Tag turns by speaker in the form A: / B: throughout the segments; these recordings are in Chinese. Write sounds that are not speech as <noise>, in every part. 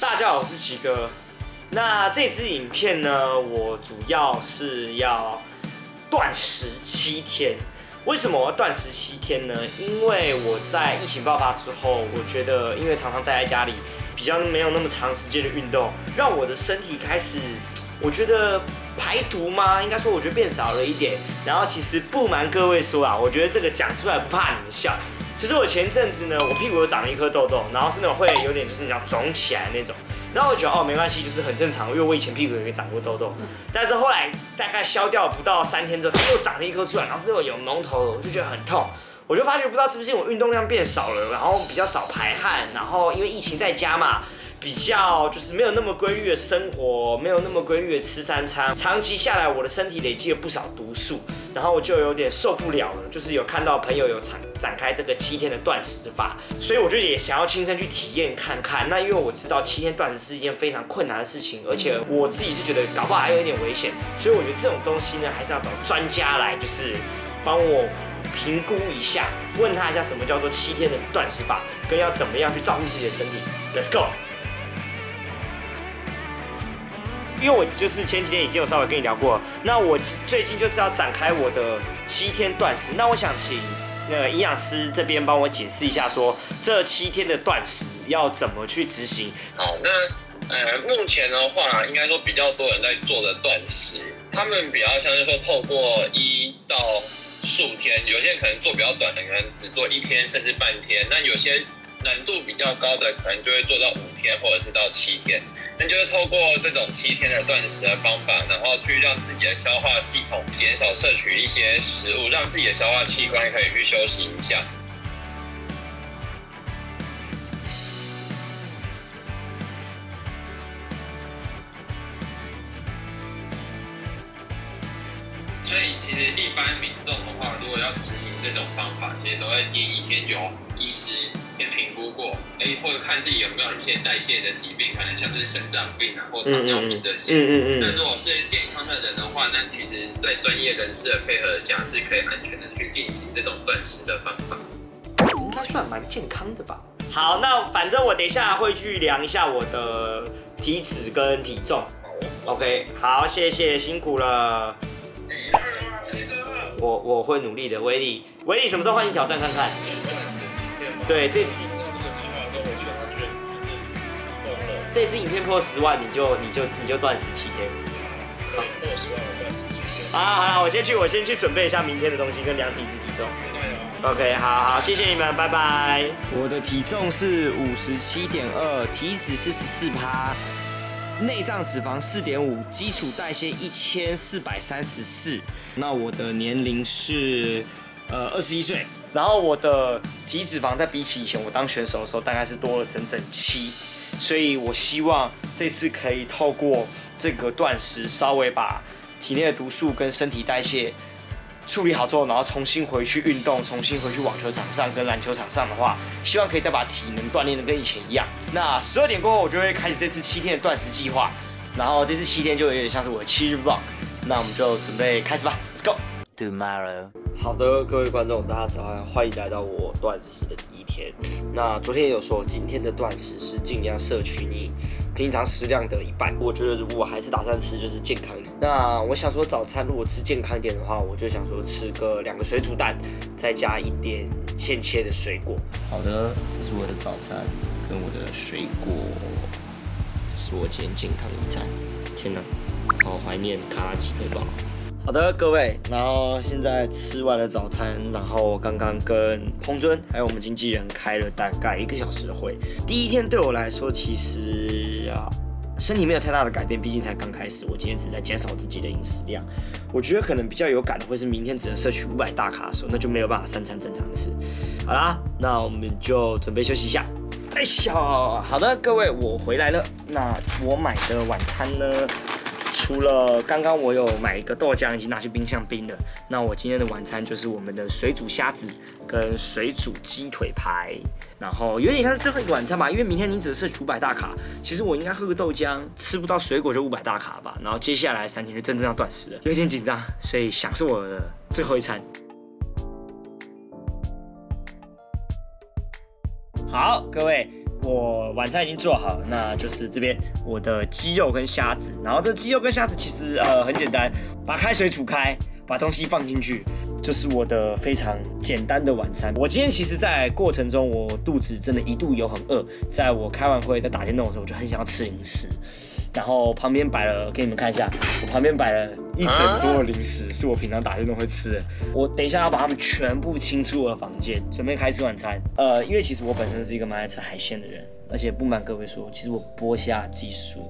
A: 大家好，我是奇哥。那这支影片呢，我主要是要断食七天。为什么我要断食七天呢？因为我在疫情爆发之后，我觉得因为常常待在家里，比较没有那么长时间的运动，让我的身体开始，我觉得排毒吗？应该说，我觉得变少了一点。然后其实不瞒各位说啊，我觉得这个讲出来不怕你们笑。就是我前阵子呢，我屁股有长了一颗痘痘，然后是那种会有点就是你要肿起来那种。然后我觉得哦没关系，就是很正常，因为我以前屁股也长过痘痘。但是后来大概消掉不到三天之后，它又长了一颗出来，然后是那种有脓头的，我就觉得很痛。我就发觉不知道是不是我运动量变少了，然后比较少排汗，然后因为疫情在家嘛。比较就是没有那么规律的生活，没有那么规律的吃三餐，长期下来我的身体累积了不少毒素，然后我就有点受不了了。就是有看到朋友有展展开这个七天的断食法，所以我就也想要亲身去体验看看。那因为我知道七天断食是一件非常困难的事情，而且我自己是觉得搞不好还有一点危险，所以我觉得这种东西呢，还是要找专家来，就是帮我评估一下，问他一下什么叫做七天的断食法，跟要怎么样去照顾自己的身体。Let's go。因为我就是前几天已经有稍微跟你聊过，那我最近就是要展开我的七天断食。那我想请那个营养师这边帮我解释一下，说这七天的断食要怎么去执行。
B: 好，那呃，目前的话，应该说比较多人在做的断食，他们比较像是说透过一到数天，有些人可能做比较短的，可能只做一天甚至半天。那有些难度比较高的，可能就会做到五天或者是到七天。那就是透过这种七天的断食的方法，然后去让自己的消化系统减少摄取一些食物，让自己的消化器官可以去休息一下。所以其实一般民众的话，如果要执行这种方法，其实都会建议先由医师。先评估过，哎，或者看自己有没有一些代谢的疾病，可能像是肾脏病啊，或糖尿病这些。嗯嗯嗯。那如果是健康的人的话，那其实在专业人士的配合下，是可以安全的去进行这种断食的方法。
A: 应该算蛮健康的吧？好，那反正我等一下会去量一下我的体脂跟体重。OK，好，谢谢，辛苦了。我我会努力的，威力，威力什么时候换你挑战看看？对，这次这支影片破十万，你就你就你就断食七天。
B: 破十万，我断食七天。
A: 好，好了，我先去，我先去准备一下明天的东西跟量体脂体重。OK，好好，谢谢你们，拜拜。我的体重是五十七点二，体脂是十四趴，内脏脂肪四点五，基础代谢一千四百三十四。那我的年龄是呃二十一岁。然后我的体脂肪在比起以前我当选手的时候，大概是多了整整七，所以我希望这次可以透过这个断食，稍微把体内的毒素跟身体代谢处理好之后，然后重新回去运动，重新回去网球场上跟篮球场上的话，希望可以再把体能锻炼的跟以前一样。那十二点过后，我就会开始这次七天的断食计划，然后这次七天就有点像是我的七日 vlog，那我们就准备开始吧，Let's go。Tomorrow，好的，各位观众，大家早安，欢迎来到我断食的第一天。那昨天有说，今天的断食是尽量摄取你平常食量的一半。我觉得如果我还是打算吃，就是健康一点。那我想说，早餐如果吃健康一点的话，我就想说吃个两个水煮蛋，再加一点现切的水果。好的，这是我的早餐跟我的水果，这是我今天健康一餐。天哪，好怀念卡拉鸡腿堡。好的，各位，然后现在吃完了早餐，然后刚刚跟彭尊还有我们经纪人开了大概一个小时的会。第一天对我来说，其实啊，身体没有太大的改变，毕竟才刚开始。我今天只在减少自己的饮食量。我觉得可能比较有感的会是明天只能摄取五百大卡的时候，那就没有办法三餐正常吃。好啦，那我们就准备休息一下。哎呀，好的，各位，我回来了。那我买的晚餐呢？除了刚刚我有买一个豆浆，已经拿去冰箱冰了。那我今天的晚餐就是我们的水煮虾子跟水煮鸡腿排，然后有点像是最后一个晚餐吧，因为明天你只是五百大卡，其实我应该喝个豆浆，吃不到水果就五百大卡吧。然后接下来三天就真正要断食了，有点紧张，所以想是我的最后一餐。好，各位，我晚餐已经做好，那就是这边我的鸡肉跟虾子。然后这鸡肉跟虾子其实呃很简单，把开水煮开，把东西放进去，就是我的非常简单的晚餐。我今天其实，在过程中我肚子真的一度有很饿，在我开完会在打电动的时候，我就很想要吃零食。然后旁边摆了，给你们看一下，我旁边摆了一整桌的零食，是我平常打电动会吃的。我等一下要把它们全部清出我的房间，准备开始晚餐。呃，因为其实我本身是一个蛮爱吃海鲜的人，而且不瞒各位说，其实我剥虾技术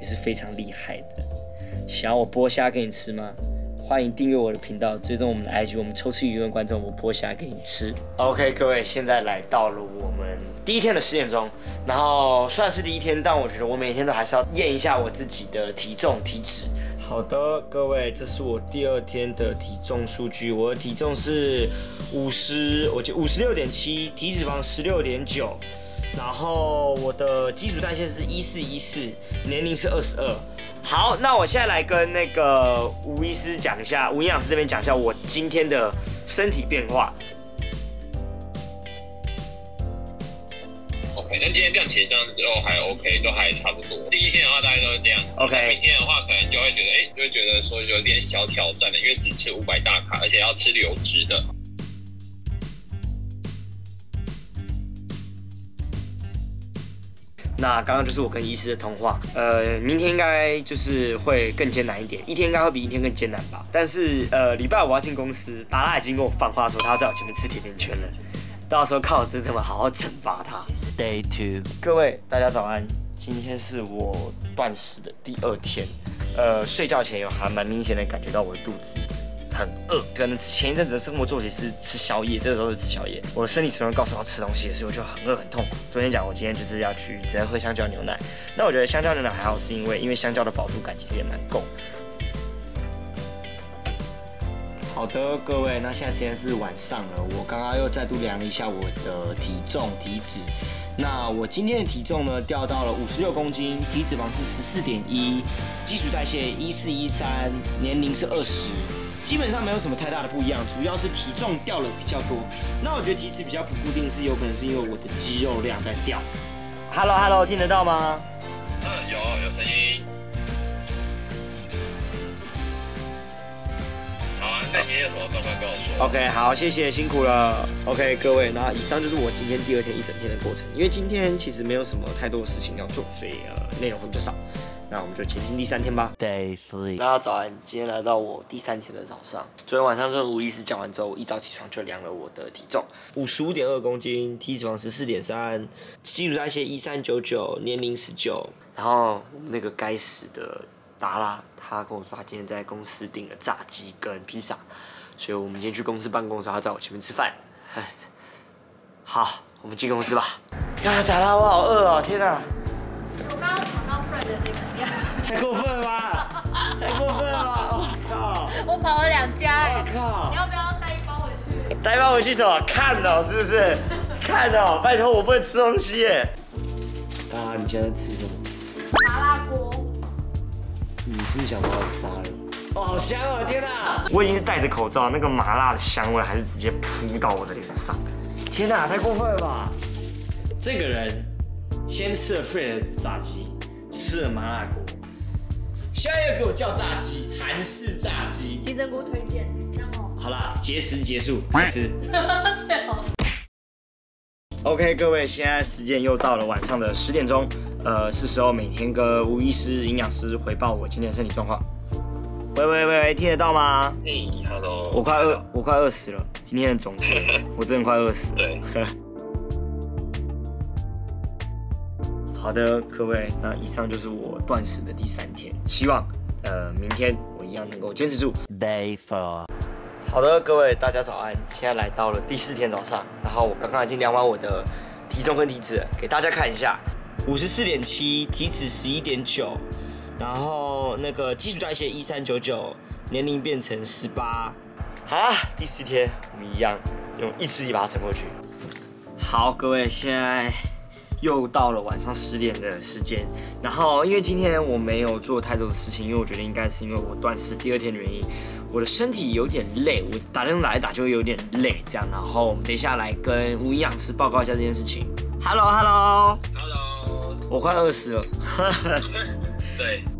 A: 也是非常厉害的。想要我剥虾给你吃吗？欢迎订阅我的频道，追踪我们的 IG，我们抽出一位观众，我剥虾给你吃。OK，各位，现在来到了我们第一天的十点钟，然后算是第一天，但我觉得我每天都还是要验一下我自己的体重、体脂。好的，各位，这是我第二天的体重数据，我的体重是五十，我就五十六点七，体脂肪十六点九，然后我的基础代谢是一四一四，年龄是二十二。好，那我现在来跟那个吴医师讲一下，吴营养师这边讲一下我今天的身体变化。
B: OK，那今天这样其实这样都还 OK，都还差不多。第一天的话大概都是这样
A: OK
B: 明天的话可能就会觉得，哎、就会觉得说有点小挑战的，因为只吃五百大卡，而且要吃流质的。
A: 那刚刚就是我跟医师的通话，呃，明天应该就是会更艰难一点，一天应该会比一天更艰难吧。但是呃，礼拜五要进公司，达拉已经跟我放话说他要在我前面吃甜甜圈了，到时候看我这怎么好好惩罚他。
C: Day two.
A: 各位大家早安，今天是我断食的第二天，呃，睡觉前有还蛮明显的感觉到我的肚子很饿，可能前一阵子的生活作息是吃宵夜，这个时候是吃宵夜，我的身体始终告诉我要吃东西，所以我就很饿很痛苦。昨天讲我今天就是要去只能喝香蕉牛奶，那我觉得香蕉牛奶还好，是因为因为香蕉的饱足感其实也蛮够。好的，各位，那现在时间是晚上了，我刚刚又再度量了一下我的体重、体脂。那我今天的体重呢掉到了五十六公斤，体脂肪是十四点一，基础代谢一四一三，年龄是二十，基本上没有什么太大的不一样，主要是体重掉了比较多。那我觉得体脂比较不固定，是有可能是因为我的肌肉量在掉。Hello Hello，听得到吗？
B: 嗯，有有声音。好啊，那你有什么状况跟我说
A: ？OK，好，谢谢，辛苦了。OK，各位，那以上就是我今天第二天一整天的过程。因为今天其实没有什么太多的事情要做，所以呃内容会比较少。那我们就前进第三天吧。
C: Day three.
A: 大家早安，今天来到我第三天的早上。昨天晚上跟吴医师讲完之后，我一早起床就量了我的体重，五十五点二公斤，体脂肪十四点三，基础代谢一三九九，年龄十九。然后我们那个该死的达拉，他跟我说他今天在公司订了炸鸡跟披萨，所以我们今天去公司办公的时候，他在我前面吃饭。<laughs> 好，我们进公司吧。呀，达拉，我好饿哦！天哪，太过分了吧！太过分了吧！我靠！
D: 我跑了两家哎、
A: 我靠
D: 你！要不要带一包回去？
A: 带一包回去什么？看哦，是不是？看哦，拜托我不会吃东西耶。啊，你现在吃什么？
D: 麻辣锅，
A: 你是不是想把我杀了？哦，好香哦！天哪！我已经是戴着口罩，那个麻辣的香味还是直接扑到我的脸上。天哪，太过分了吧！这个人先吃了 Fred 的炸鸡，吃了麻辣锅，现在又给我叫炸鸡，韩式炸鸡。
D: 金针菇推荐。
A: 好啦，节食结束，<laughs> 开吃。
D: 最 <laughs> 好
A: OK，各位，现在时间又到了晚上的十点钟，呃，是时候每天跟吴医师、营养师回报我今天的身体状况。喂喂喂喂，听得到吗？
B: 嘿，Hello。
A: 我快饿，我快饿死了。今天的总结，<laughs> 我真的快饿死了。
B: 对，
A: 好的，各位，那以上就是我断食的第三天，希望呃明天我一样能够坚持住。
C: Day four.
A: 好的，各位大家早安，现在来到了第四天早上，然后我刚刚已经量完我的体重跟体脂，给大家看一下，五十四点七，体脂十一点九，然后那个基础代谢一三九九，年龄变成十八。好啦，第四天我们一样用意志力把它撑过去。好，各位，现在又到了晚上十点的时间，然后因为今天我没有做太多的事情，因为我觉得应该是因为我断食第二天的原因，我的身体有点累，我打电话打一打就会有点累这样，然后我们等一下来跟吴营养师报告一下这件事情。Hello
B: Hello，Hello，
A: 我快饿死了。
B: 对，<laughs>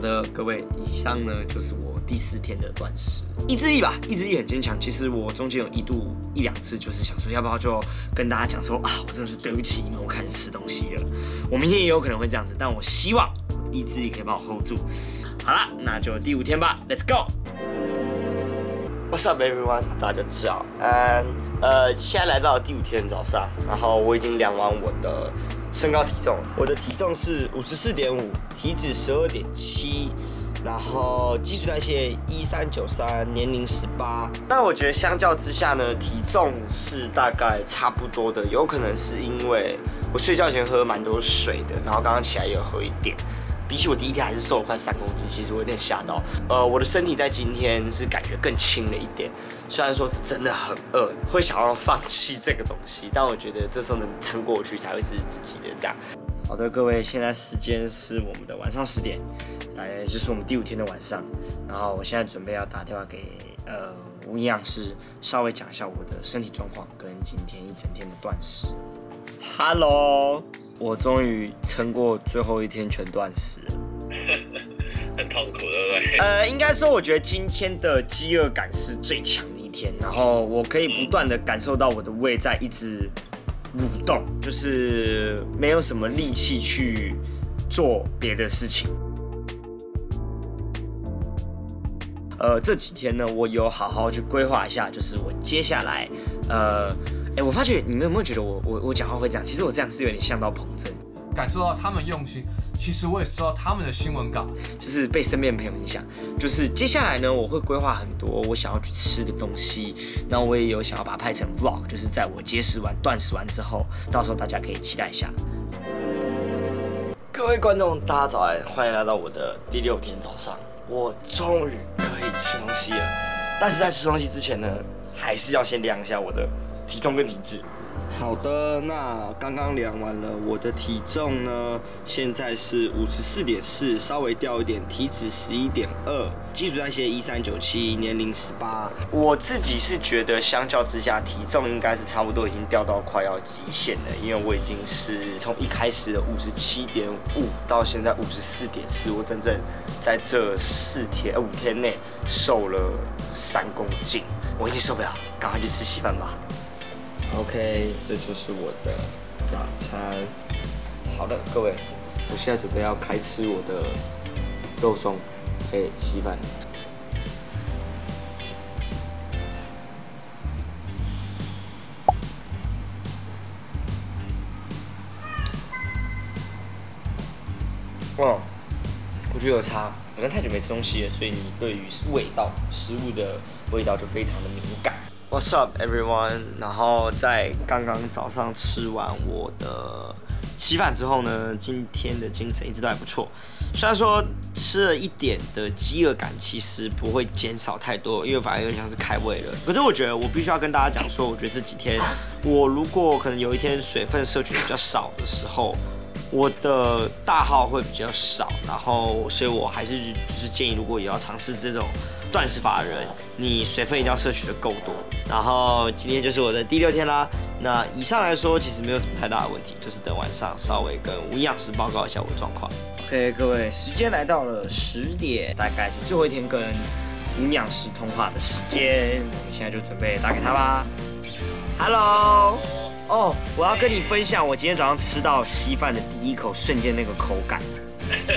A: 好的，各位，以上呢就是我第四天的断食，意志力吧，意志力很坚强。其实我中间有一度一两次就是想说，要不要就跟大家讲说啊，我真的是对不起你们，我开始吃东西了。我明天也有可能会这样子，但我希望意志力可以帮我 hold 住。好啦，那就第五天吧，Let's go。What's up everyone？大家早安。呃，现在来到第五天早上，然后我已经量完我的身高体重，我的体重是五十四点五，体脂十二点七，然后基础代谢一三九三，年龄十八。那我觉得相较之下呢，体重是大概差不多的，有可能是因为我睡觉前喝蛮多水的，然后刚刚起来也有喝一点。比起我第一天还是瘦了快三公斤，其实我有点吓到。呃，我的身体在今天是感觉更轻了一点，虽然说是真的很饿，会想要放弃这个东西，但我觉得这时候能撑过去才会是自己的这样。好的，各位，现在时间是我们的晚上十点，大概就是我们第五天的晚上。然后我现在准备要打电话给呃吴营养师，稍微讲一下我的身体状况跟今天一整天的断食。Hello，我终于撑过最后一天全断食了。<laughs>
B: 很痛苦，对不对？
A: 呃，应该说，我觉得今天的饥饿感是最强的一天，然后我可以不断的感受到我的胃在一直蠕动，就是没有什么力气去做别的事情。呃，这几天呢，我有好好去规划一下，就是我接下来，呃，哎，我发觉你们有没有觉得我我我讲话会这样？其实我这样是有点像到彭真。
E: 感受到他们用心。其实我也知道他们的新闻稿，
A: 就是被身边的朋友影响。就是接下来呢，我会规划很多我想要去吃的东西，那我也有想要把它拍成 vlog，就是在我节食完、断食完之后，到时候大家可以期待一下。各位观众，大家早安，欢迎来到我的第六天早上，我终于可以吃东西了。但是在吃东西之前呢，还是要先量一下我的体重跟体脂。好的，那刚刚量完了，我的体重呢，现在是五十四点四，稍微掉一点，体脂十一点二，基础代谢一三九七，年龄十八。我自己是觉得，相较之下，体重应该是差不多已经掉到快要极限了，因为我已经是从一开始的五十七点五到现在五十四点四，我整整在这四天呃五天内瘦了三公斤，我已经受不了，赶快去吃稀饭吧。OK，这就是我的早餐。好的，各位，我现在准备要开吃我的肉松配稀饭。哇，我觉得有差，可能太久没吃东西了，所以你对于味道、食物的味道就非常的敏感。What's up, everyone？然后在刚刚早上吃完我的稀饭之后呢，今天的精神一直都还不错。虽然说吃了一点的饥饿感，其实不会减少太多，因为反而有点像是开胃了。可是我觉得我必须要跟大家讲说，我觉得这几天我如果可能有一天水分摄取比较少的时候，我的大号会比较少，然后所以我还是就是建议，如果也要尝试这种断食法的人，你水分一定要摄取的够多。然后今天就是我的第六天啦。那以上来说，其实没有什么太大的问题，就是等晚上稍微跟吴营养师报告一下我的状况。OK，各位，时间来到了十点，大概是最后一天跟吴营养师通话的时间，我们现在就准备打给他吧。Hello。哦，我要跟你分享我今天早上吃到稀饭的第一口瞬间那个口感，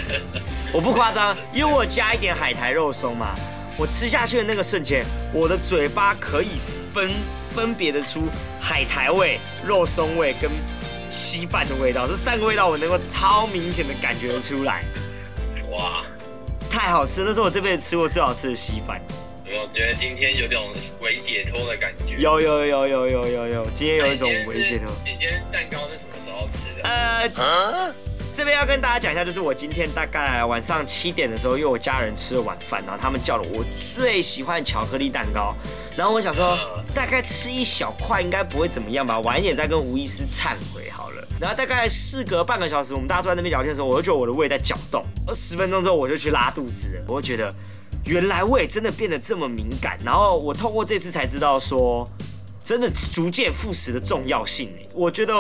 A: <laughs> 我不夸张，因为我加一点海苔肉松嘛，我吃下去的那个瞬间，我的嘴巴可以分分别得出海苔味、肉松味跟稀饭的味道，这三个味道我能够超明显的感觉得出来，
B: 哇，
A: 太好吃，那是我这辈子吃过最好吃的稀饭。
B: 我觉得今天有种微解脱的感觉。
A: 有有有有有有有，今天有一种微解脱。
B: 你今天蛋糕是什么时候吃的？
A: 呃，这边要跟大家讲一下，就是我今天大概晚上七点的时候，因为我家人吃了晚饭，然后他们叫了我最喜欢巧克力蛋糕，然后我想说大概吃一小块应该不会怎么样吧，晚一点再跟吴医师忏悔好了。然后大概事隔半个小时，我们大家坐在那边聊天的时候，我就觉得我的胃在搅动，而十分钟之后我就去拉肚子了，我就觉得原来胃真的变得这么敏感，然后我透过这次才知道说。真的逐渐复食的重要性。我觉得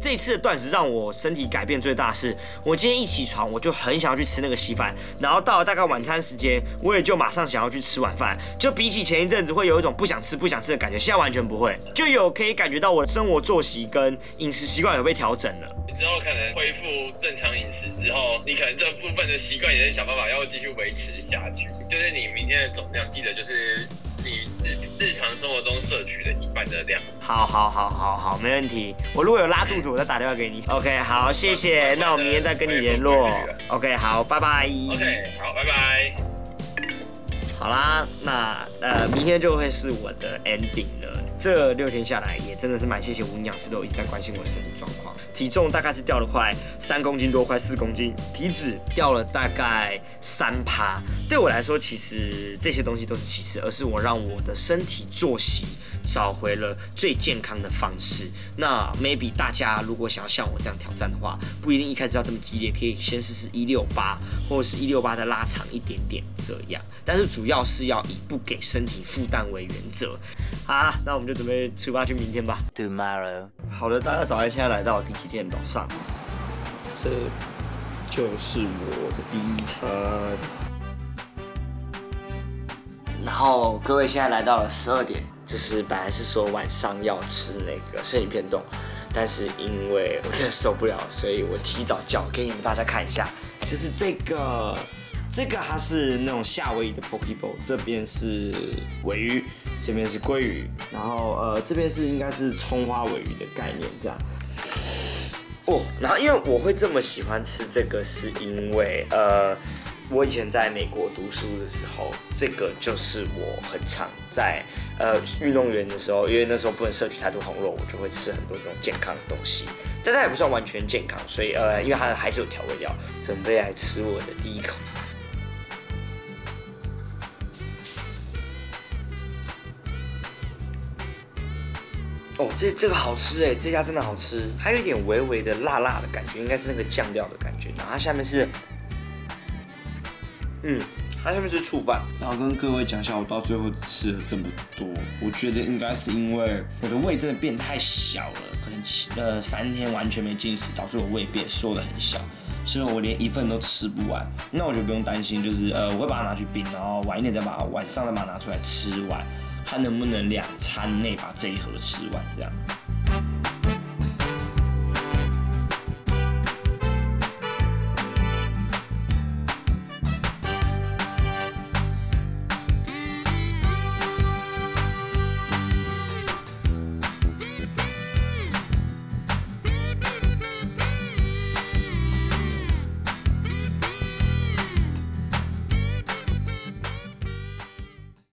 A: 这次的断食让我身体改变最大是，我今天一起床我就很想要去吃那个稀饭，然后到了大概晚餐时间，我也就马上想要去吃晚饭。就比起前一阵子会有一种不想吃不想吃的感觉，现在完全不会，就有可以感觉到我的生活作息跟饮食习惯有被调整了。
B: 之后可能恢复正常饮食之后，你可能这部分的习惯也是想办法要继续维持下去。就是你明天的总量，记得就是你日日常生活中摄取的一半的量。
A: 好，好，好，好，好，没问题。我如果有拉肚子，我再打电话给你。OK，好，谢谢。那我明天再跟你联络。OK，好，拜拜。
B: OK，好，拜拜。
A: 好啦，那呃，明天就会是我的 ending 了。这六天下来，也真的是蛮谢谢吴营养师都一直在关心我的身体状况。体重大概是掉了快三公斤多，快四公斤，体脂掉了大概三趴。对我来说，其实这些东西都是其次，而是我让我的身体作息找回了最健康的方式。那 maybe 大家如果想要像我这样挑战的话，不一定一开始要这么激烈，可以先试试一六八，或者是一六八再拉长一点点这样。但是主要是要以不给身体负担为原则。好啦，那我们就准备出发去明天吧。
C: tomorrow.
A: 好的，大家早安，现在来到第几天电脑上？这就是我的第一餐。然后各位现在来到了十二点，就是本来是说晚上要吃那个生鱼片冻，但是因为我真的受不了，所以我提早叫给你们大家看一下，就是这个，这个它是那种夏威夷的 poke bowl，这边是尾鱼，这边是鲑鱼，然后呃这边是应该是葱花尾鱼的概念这样。哦，然后因为我会这么喜欢吃这个，是因为呃，我以前在美国读书的时候，这个就是我很常在呃运动员的时候，因为那时候不能摄取太多红肉，我就会吃很多这种健康的东西，但它也不算完全健康，所以呃，因为它还是有调味料，准备来吃我的第一口。哦，这这个好吃哎，这家真的好吃，还有一点微微的辣辣的感觉，应该是那个酱料的感觉。然后它下面是，嗯，它下面是醋饭。
F: 然后跟各位讲一下，我到最后吃了这么多，我觉得应该是因为我的胃真的变太小了，可能呃三天完全没进食，导致我胃变缩的很小，所以我连一份都吃不完。那我就不用担心，就是呃我会把它拿去冰，然后晚一点再把晚上再把它拿出来吃完，他能不能两餐内把这一盒吃完这样。